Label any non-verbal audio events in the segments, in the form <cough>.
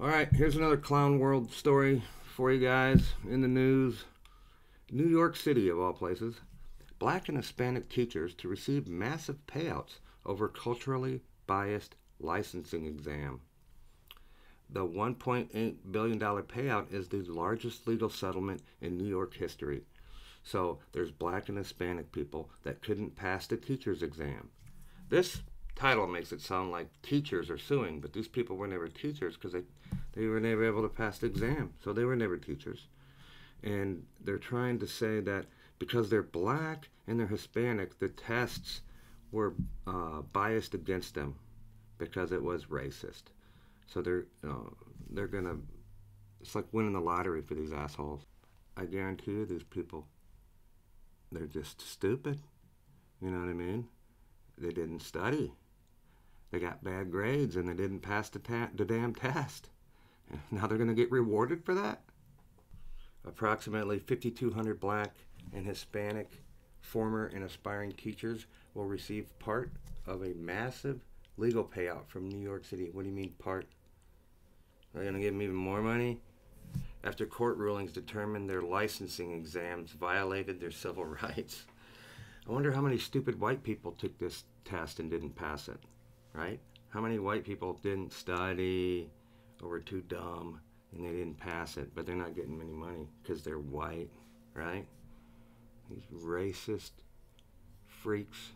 All right, here's another clown world story for you guys in the news. New York City, of all places, black and Hispanic teachers to receive massive payouts over culturally biased licensing exam. The $1.8 billion payout is the largest legal settlement in New York history. So there's black and Hispanic people that couldn't pass the teacher's exam. This title makes it sound like teachers are suing, but these people were never teachers because they, they were never able to pass the exam. So they were never teachers. And they're trying to say that because they're black and they're Hispanic, the tests were uh, biased against them because it was racist. So they're uh, they're gonna. It's like winning the lottery for these assholes. I guarantee you, these people. They're just stupid. You know what I mean? They didn't study. They got bad grades and they didn't pass the, ta- the damn test. <laughs> Now they're gonna get rewarded for that. Approximately 5,200 black and Hispanic former and aspiring teachers will receive part of a massive legal payout from New York City. What do you mean part? They're they going to give them even more money? After court rulings determined their licensing exams violated their civil <laughs> rights. I wonder how many stupid white people took this test and didn't pass it, right? How many white people didn't study or were too dumb and they didn't pass it, but they're not getting any money because they're white, right? These racist freaks.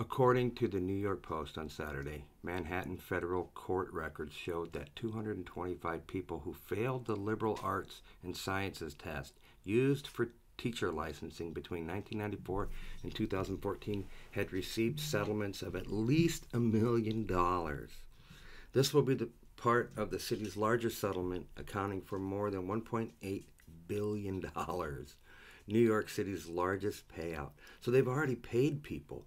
According to the New York Post on Saturday, Manhattan federal court records showed that 225 people who failed the liberal arts and sciences test used for teacher licensing between 1994 and 2014 had received settlements of at least a million dollars. This will be the part of the city's larger settlement, accounting for more than 1.8 billion dollars. New York City's largest payout. So they've already paid people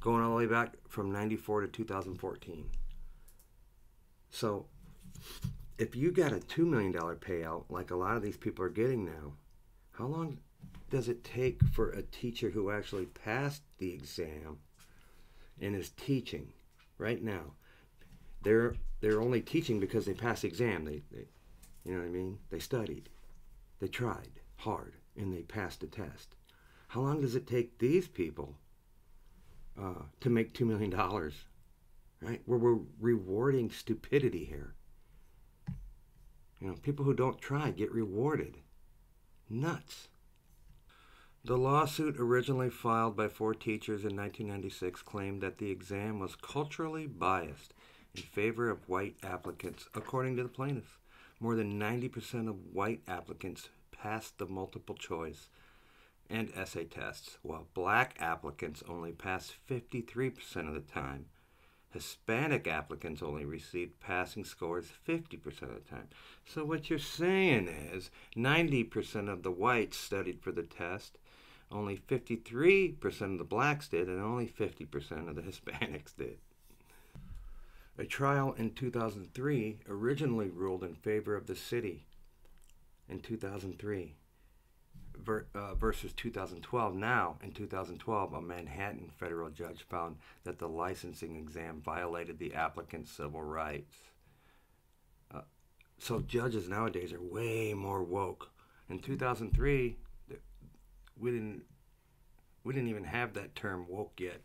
going all the way back from 94 to 2014. So if you got a $2 million payout, like a lot of these people are getting now, how long does it take for a teacher who actually passed the exam and is teaching right now? They're they're only teaching because they passed the exam. They, they you know what I mean? They studied. They tried hard and they passed the test. How long does it take these people uh, to make $2 million? Right? We're, we're rewarding stupidity here. You know, people who don't try get rewarded. Nuts. The lawsuit originally filed by four teachers in 1996 claimed that the exam was culturally biased in favor of white applicants, according to the plaintiffs. More than 90% of white applicants passed the multiple choice and essay tests, while black applicants only passed 53% of the time. Hispanic applicants only received passing scores 50% of the time. So, what you're saying is 90% of the whites studied for the test, only 53% of the blacks did, and only 50% of the <laughs> Hispanics did. A trial in 2003 originally ruled in favor of the city in 2003 ver, uh, versus 2012. Now, in 2012, a Manhattan federal judge found that the licensing exam violated the applicant's civil rights. Uh, so judges nowadays are way more woke. In 2003, we didn't we didn't even have that term woke yet.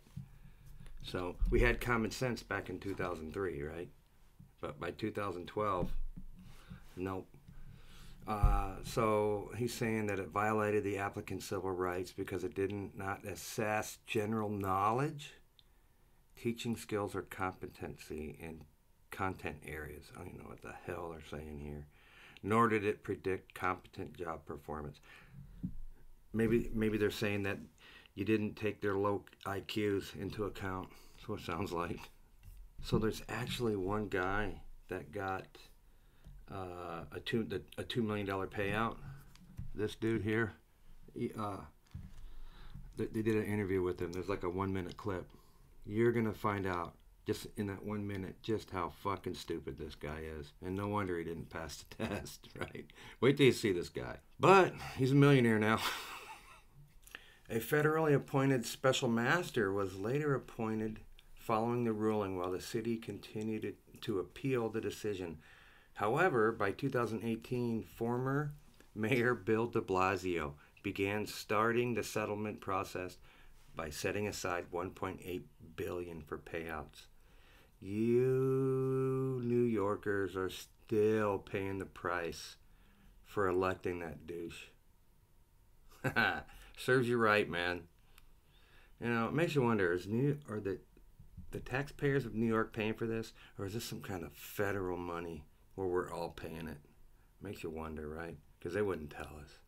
So we had common sense back in 2003, right? But by 2012, nope. Uh, so he's saying that it violated the applicant's civil rights because it didn't not assess general knowledge, teaching skills, or competency in content areas. I don't even know what the hell they're saying here. Nor did it predict competent job performance. Maybe maybe they're saying that you didn't take their low IQs into account. That's what it sounds like. So there's actually one guy that got uh, a two the, a two million dollar payout. This dude here, he, uh, they, they did an interview with him. There's like a one minute clip. You're gonna find out just in that one minute just how fucking stupid this guy is, and no wonder he didn't pass the <laughs> test. Right? Wait till you see this guy. But he's a millionaire now. <laughs> a federally appointed special master was later appointed following the ruling while the city continued to appeal the decision However, by 2018, former Mayor Bill de Blasio began starting the settlement process by setting aside 1.8 billion for payouts. You New Yorkers are still paying the price for electing that douche. <laughs> Serves you right, man. You know, it makes you wonder: is New are the the taxpayers of New York paying for this, or is this some kind of federal money where we're all paying it? Makes you wonder, right? Because they wouldn't tell us.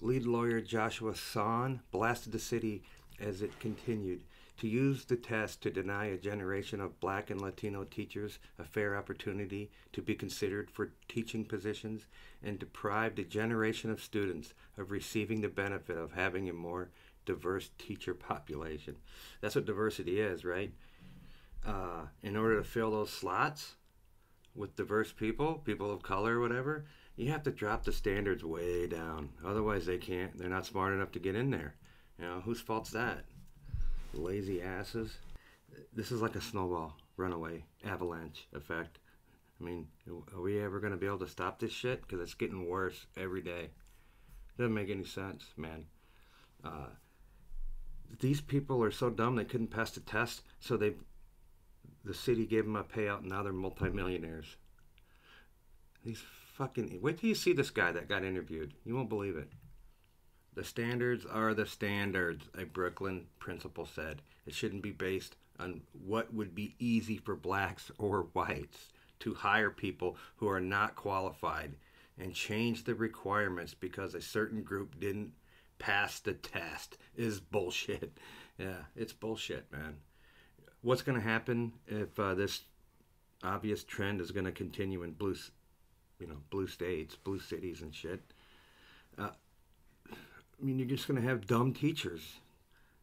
Lead lawyer Joshua Sohn blasted the city as it continued to use the test to deny a generation of black and Latino teachers a fair opportunity to be considered for teaching positions and deprived a generation of students of receiving the benefit of having a more diverse teacher population. That's what diversity is, right? Uh, in order to fill those slots with diverse people, people of color, whatever, you have to drop the standards way down. Otherwise, they can't. They're not smart enough to get in there. You know, whose fault's that? Lazy asses. This is like a snowball, runaway, avalanche effect. I mean, are we ever going to be able to stop this shit? Because it's getting worse every day. Doesn't make any sense, man. Uh, these people are so dumb they couldn't pass the test, so they, the city gave them a payout, and now they're multimillionaires. These fucking. Wait till you see this guy that got interviewed. You won't believe it. The standards are the standards, a Brooklyn principal said. It shouldn't be based on what would be easy for blacks or whites to hire people who are not qualified and change the requirements because a certain group didn't pass the test is bullshit. <laughs> Yeah, it's bullshit, man. What's going to happen if uh, this obvious trend is going to continue in blue, you know, blue states, blue cities and shit? Uh, I mean, you're just going to have dumb teachers.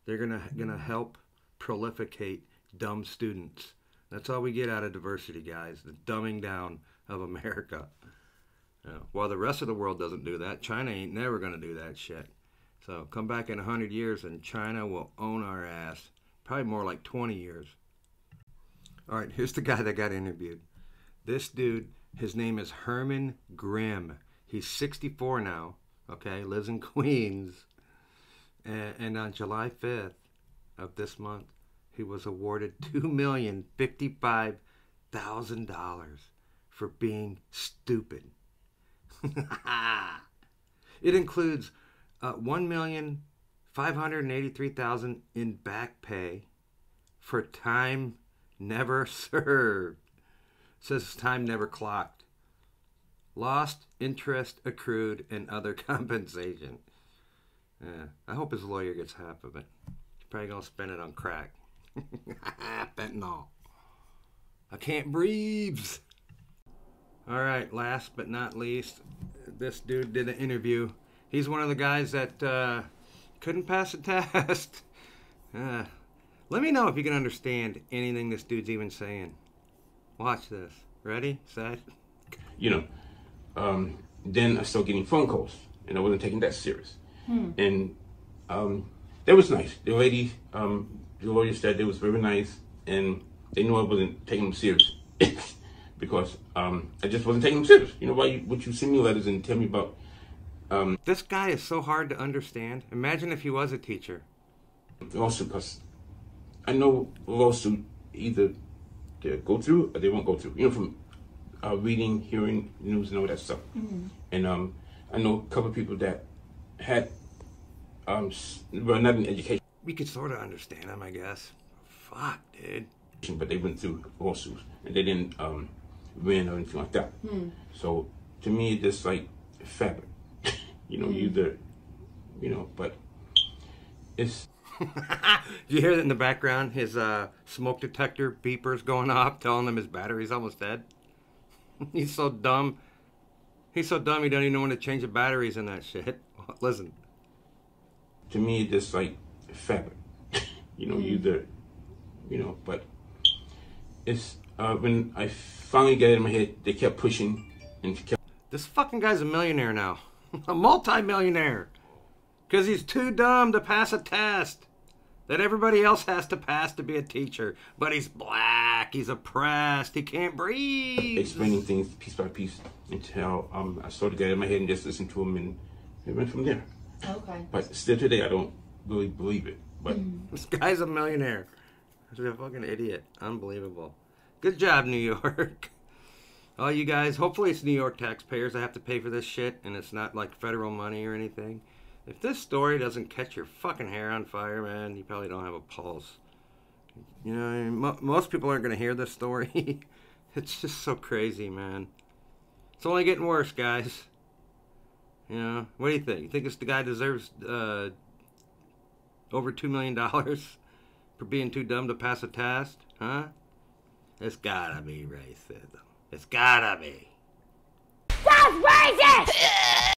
They're going to going to mm-hmm. help prolificate dumb students. That's all we get out of diversity, guys. The dumbing down of America. You know, while the rest of the world doesn't do that, China ain't never going to do that shit. So come back in 100 years and China will own our ass. Probably more like 20 years. All right, here's the guy that got interviewed. This dude, his name is Herman Grimm. He's 64 now, okay, lives in <laughs> Queens. And, and on July 5th of this month, he was awarded $2,055,000 for being stupid. <laughs> it includes uh, one million five hundred eighty-three thousand in back pay for time never <laughs> served. It says time never clocked. Lost interest accrued and other <laughs> compensation. Yeah, I hope his lawyer gets half of it. He's probably gonna spend it on crack. <laughs> Fentanyl. I can't breathe. All right, last but not least, this dude did an interview he's one of the guys that uh, couldn't pass a <laughs> test. Uh, let me know if you can understand anything this dude's even saying. Watch this. Ready? Set. You know, um, then I started getting phone calls, and I wasn't taking that serious. Hmm. And um, that was nice. The lady, um, the lawyer said it was very nice, and they knew I wasn't taking them serious <laughs> because um, I just wasn't taking them serious. You know, why you, would you send me letters and tell me about um, this guy is so hard to understand. Imagine if he was a teacher. Lawsuit, because I know lawsuit either they go through or they won't go through. You know, from uh, reading, hearing news, and all that stuff. Mm-hmm. And um, I know a couple of people that had, um, well, not in education. We could sort of understand them, I guess. Fuck, dude. But they went through lawsuits and they didn't um, win or anything like that. Mm. So to me, it's just like fabric <laughs> you know, you either, you know, but it's. <laughs> you hear that in the background? His uh, smoke detector beepers going off, telling him his battery's almost dead. <laughs> He's so dumb. He's so dumb he don't even know when to change the batteries in that shit. <laughs> Listen. To me, it's like fabric. <laughs> you know, mm. you either, you know, but it's uh, when I finally got it in my head, they kept pushing and kept. This fucking guy's a millionaire now. a multi-millionaire, because he's too dumb to pass a test. That everybody else has to pass to be a teacher. But he's black, he's oppressed, he can't breathe. explaining things piece by piece until um, I started getting in my head and just listened to him, and it went from there. Okay. But still today, I don't really believe it. But This guy's a millionaire. He's a fucking idiot. Unbelievable. Good job, New York. <laughs> All you guys, hopefully it's New York taxpayers that have to pay for this shit and it's not like federal money or anything. If this story doesn't catch your fucking hair on fire, man, you probably don't have a pulse. You know, mo- most people aren't going to hear this story. <laughs> it's just so crazy, man. It's only getting worse, guys. You know, what do you think? You think this guy deserves uh, over two million dollars <laughs> for being too dumb to pass a test? Huh? It's gotta be racism. It's gotta be. That's racist! <laughs>